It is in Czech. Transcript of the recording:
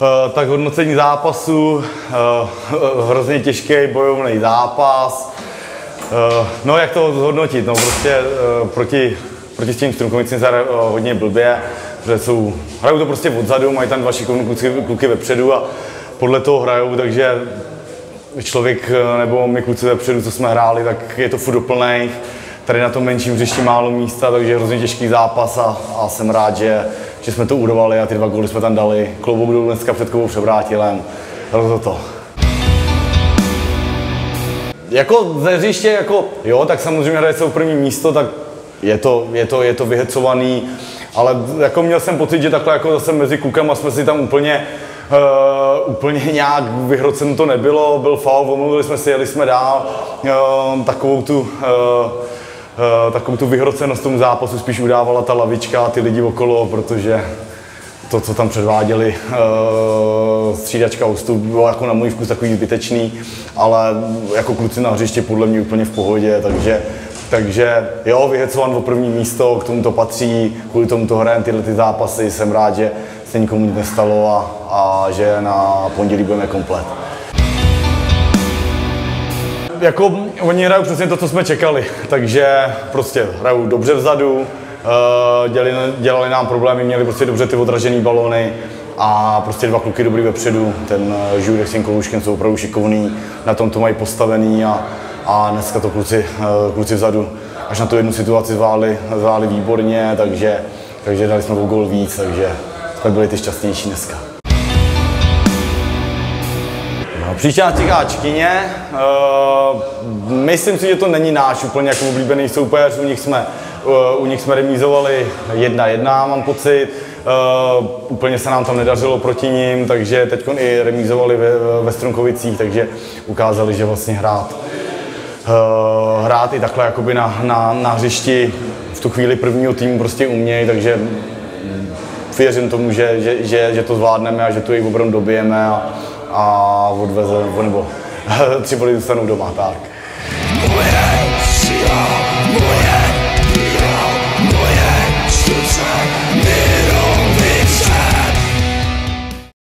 Uh, tak hodnocení zápasu, uh, hrozně těžký bojovný zápas. Uh, no jak to zhodnotit, no prostě proti, proti s tím Strunkovicím se hodně blbě, že jsou, hrajou to prostě odzadu, mají tam dva šikovní kluky, kluky vepředu a podle toho hrajou, takže člověk nebo my kluci vepředu, co jsme hráli, tak je to furt doplnej. Tady na tom menším hřišti málo místa, takže hrozně těžký zápas a, a jsem rád, že, že jsme to udovali a ty dva góly jsme tam dali. Kloubou budou dneska před kovou převrátilem. Rozhodl to. Jako ze hřiště, jako jo, tak samozřejmě hraje se o první místo, tak je to, je to, je to vyhecovaný, ale jako měl jsem pocit, že takhle jako zase mezi klukama jsme si tam úplně Uh, úplně nějak vyhrocen to nebylo, byl faul, omluvili jsme si, jeli jsme dál, uh, takovou tu uh, takovou tu vyhrocenost tomu zápasu spíš udávala ta lavička a ty lidi okolo, protože to, co tam předváděli uh, střídačka ústup, bylo jako na můj vkus takový zbytečný, ale jako kluci na hřiště podle mě úplně v pohodě, takže takže jo, vyhecovan o první místo, k tomu to patří, kvůli tomu to hrajeme tyhle ty zápasy, jsem rád, že se nikomu nic nestalo a, a že na pondělí budeme komplet jako oni hrajou přesně to, co jsme čekali, takže prostě hrajou dobře vzadu, eh, dělali, dělali nám problémy, měli prostě dobře ty odražené balony a prostě dva kluky dobrý vepředu, ten eh, Žurek s tím Kolouškem jsou opravdu šikovný, na tom to mají postavený a, a dneska to kluci, eh, kluci vzadu až na tu jednu situaci zvládli, zvládli výborně, takže, takže dali jsme o gol víc, takže jsme byli ty šťastnější dneska. Příští nás čeká Čkyně. Uh, myslím si, že to není náš úplně jako oblíbený soupeř. U nich jsme, uh, u nich jsme remízovali jedna jedna, mám pocit. Uh, úplně se nám tam nedařilo proti ním, takže teď i remízovali ve, ve Strunkovicích, takže ukázali, že vlastně hrát, uh, hrát i takhle jakoby na, na, na hřišti v tu chvíli prvního týmu prostě umějí, takže věřím tomu, že, že, že, že to zvládneme a že tu i opravdu dobijeme a, a odveze, nebo tři body dostanou doma, tak.